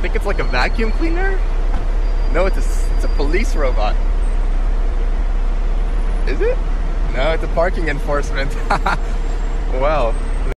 think it's like a vacuum cleaner. No, it's a, it's a police robot. Is it? No, it's a parking enforcement. well,